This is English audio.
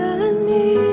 and me.